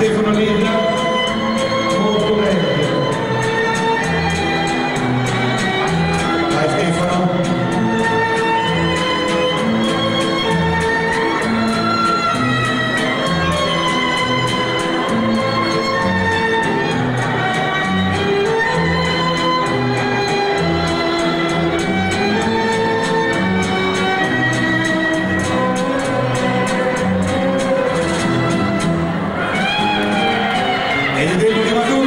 Déjalo libre. エンディングいまし